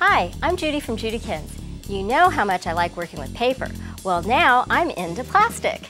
Hi, I'm Judi from JudiKins. You know how much I like working with paper. Well, now I'm into plastic.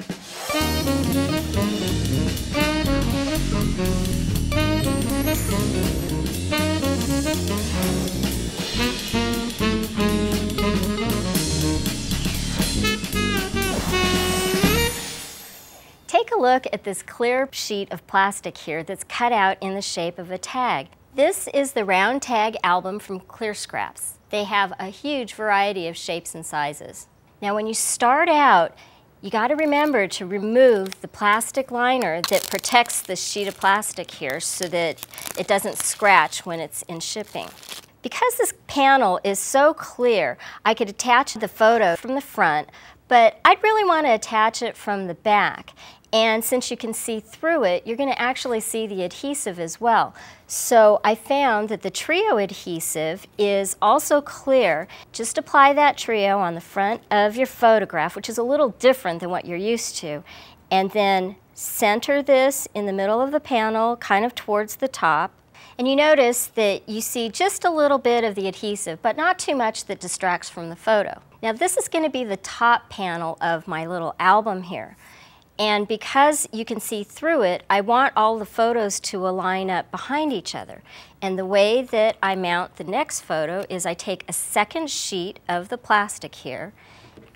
Take a look at this clear sheet of plastic here that's cut out in the shape of a tag. This is the round tag album from Clear Scraps. They have a huge variety of shapes and sizes. Now when you start out, you got to remember to remove the plastic liner that protects the sheet of plastic here so that it doesn't scratch when it's in shipping. Because this panel is so clear, I could attach the photo from the front, but I'd really want to attach it from the back. And since you can see through it, you're going to actually see the adhesive as well. So I found that the Trio adhesive is also clear. Just apply that Trio on the front of your photograph, which is a little different than what you're used to. And then center this in the middle of the panel, kind of towards the top. And you notice that you see just a little bit of the adhesive, but not too much that distracts from the photo. Now this is going to be the top panel of my little album here. And because you can see through it, I want all the photos to align up behind each other. And the way that I mount the next photo is I take a second sheet of the plastic here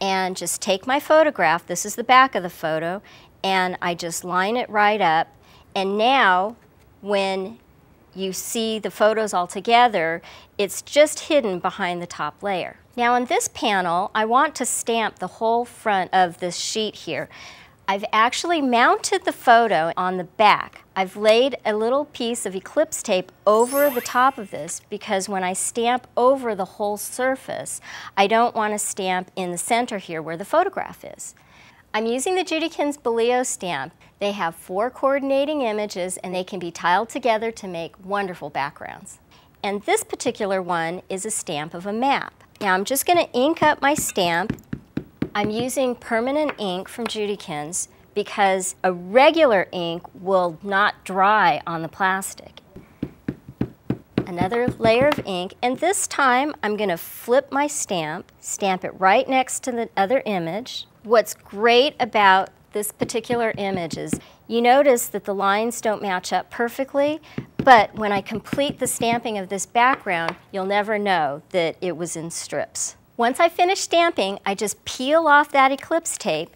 and just take my photograph, this is the back of the photo, and I just line it right up. And now when you see the photos all together, it's just hidden behind the top layer. Now on this panel, I want to stamp the whole front of this sheet here. I've actually mounted the photo on the back. I've laid a little piece of eclipse tape over the top of this because when I stamp over the whole surface, I don't want to stamp in the center here where the photograph is. I'm using the JudiKins Bollio stamp. They have four coordinating images and they can be tiled together to make wonderful backgrounds. And this particular one is a stamp of a map. Now I'm just going to ink up my stamp I'm using permanent ink from JudiKins because a regular ink will not dry on the plastic. Another layer of ink, and this time I'm going to flip my stamp, stamp it right next to the other image. What's great about this particular image is you notice that the lines don't match up perfectly, but when I complete the stamping of this background, you'll never know that it was in strips. Once I finish stamping, I just peel off that eclipse tape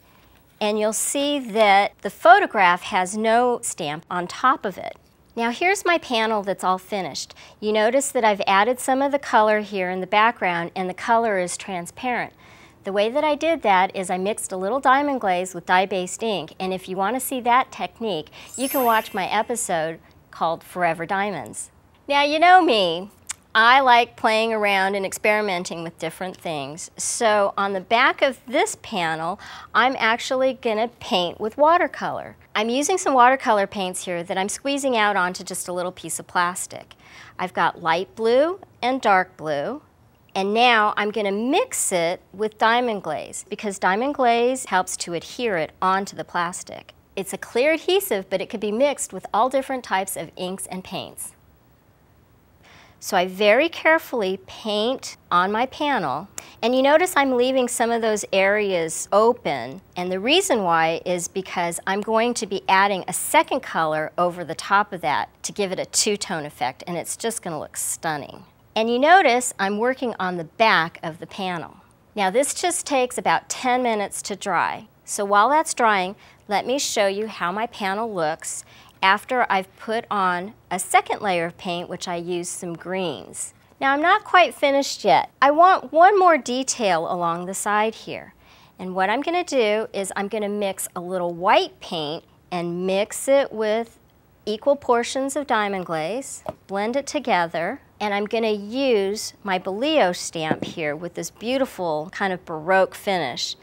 and you'll see that the photograph has no stamp on top of it. Now here's my panel that's all finished. You notice that I've added some of the color here in the background and the color is transparent. The way that I did that is I mixed a little diamond glaze with dye-based ink and if you want to see that technique, you can watch my episode called Forever Diamonds. Now you know me, I like playing around and experimenting with different things. So on the back of this panel, I'm actually going to paint with watercolor. I'm using some watercolor paints here that I'm squeezing out onto just a little piece of plastic. I've got light blue and dark blue. And now I'm going to mix it with diamond glaze because diamond glaze helps to adhere it onto the plastic. It's a clear adhesive, but it could be mixed with all different types of inks and paints. So I very carefully paint on my panel. And you notice I'm leaving some of those areas open. And the reason why is because I'm going to be adding a second color over the top of that to give it a two-tone effect. And it's just going to look stunning. And you notice I'm working on the back of the panel. Now this just takes about 10 minutes to dry. So while that's drying, let me show you how my panel looks after I've put on a second layer of paint, which I used some greens. Now I'm not quite finished yet. I want one more detail along the side here. And what I'm going to do is I'm going to mix a little white paint and mix it with equal portions of diamond glaze, blend it together, and I'm going to use my Bollio stamp here with this beautiful kind of Baroque finish.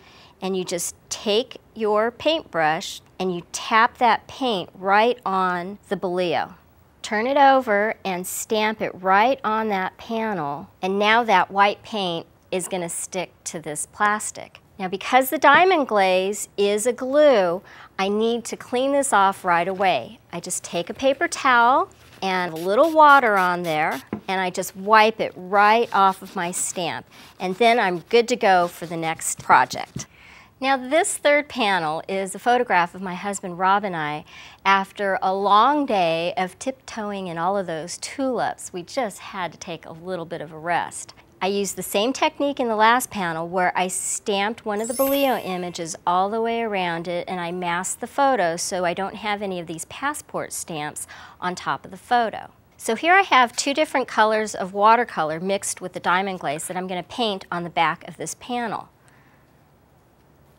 And you just take your paintbrush and you tap that paint right on the Bollio. Turn it over and stamp it right on that panel and now that white paint is going to stick to this plastic. Now because the diamond glaze is a glue, I need to clean this off right away. I just take a paper towel and a little water on there and I just wipe it right off of my stamp. And then I'm good to go for the next project. Now this third panel is a photograph of my husband Rob and I after a long day of tiptoeing in all of those tulips. We just had to take a little bit of a rest. I used the same technique in the last panel where I stamped one of the Bollio images all the way around it and I masked the photo so I don't have any of these passport stamps on top of the photo. So here I have two different colors of watercolor mixed with the diamond glaze that I'm going to paint on the back of this panel.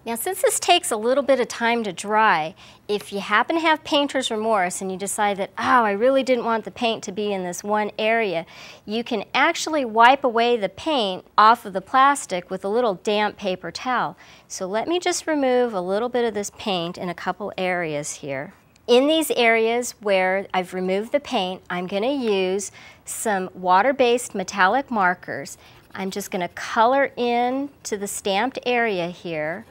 Now since this takes a little bit of time to dry, if you happen to have painter's remorse and you decide that, oh, I really didn't want the paint to be in this one area, you can actually wipe away the paint off of the plastic with a little damp paper towel. So let me just remove a little bit of this paint in a couple areas here. In these areas where I've removed the paint, I'm going to use some water-based metallic markers. I'm just going to color in to the stamped area here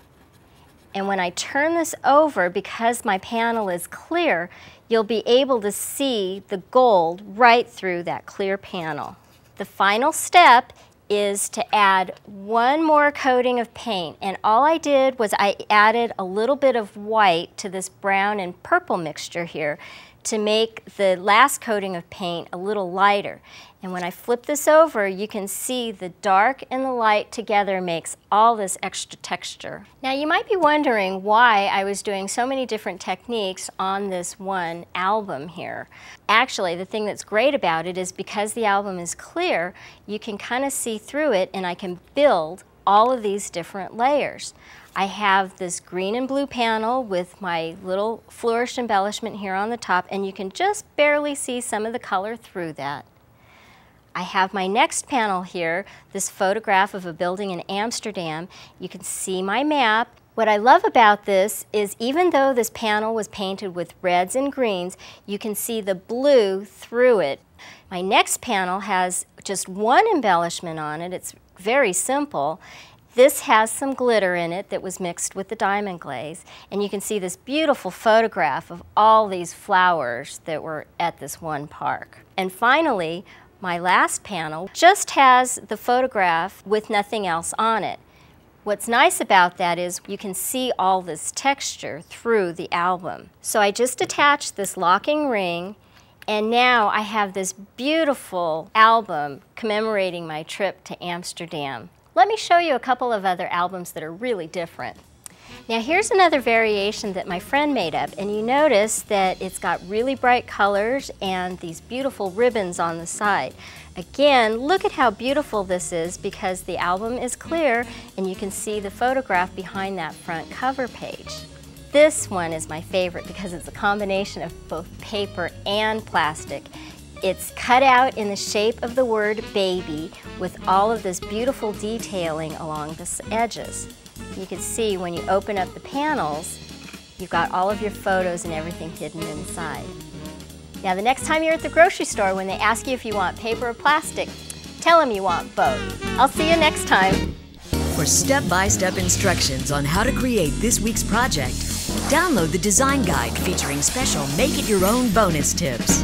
and when I turn this over, because my panel is clear, you'll be able to see the gold right through that clear panel. The final step is to add one more coating of paint. And all I did was I added a little bit of white to this brown and purple mixture here to make the last coating of paint a little lighter. And when I flip this over, you can see the dark and the light together makes all this extra texture. Now you might be wondering why I was doing so many different techniques on this one album here. Actually, the thing that's great about it is because the album is clear, you can kind of see through it and I can build all of these different layers. I have this green and blue panel with my little flourished embellishment here on the top and you can just barely see some of the color through that. I have my next panel here, this photograph of a building in Amsterdam. You can see my map. What I love about this is even though this panel was painted with reds and greens, you can see the blue through it. My next panel has just one embellishment on it. It's very simple. This has some glitter in it that was mixed with the diamond glaze. And you can see this beautiful photograph of all these flowers that were at this one park. And finally, my last panel just has the photograph with nothing else on it. What's nice about that is you can see all this texture through the album. So I just attached this locking ring and now I have this beautiful album commemorating my trip to Amsterdam. Let me show you a couple of other albums that are really different. Now here's another variation that my friend made up and you notice that it's got really bright colors and these beautiful ribbons on the side. Again, look at how beautiful this is because the album is clear and you can see the photograph behind that front cover page. This one is my favorite because it's a combination of both paper and plastic. It's cut out in the shape of the word baby with all of this beautiful detailing along the edges you can see when you open up the panels, you've got all of your photos and everything hidden inside. Now the next time you're at the grocery store, when they ask you if you want paper or plastic, tell them you want both. I'll see you next time. For step-by-step -step instructions on how to create this week's project, download the design guide featuring special make-it-your-own bonus tips.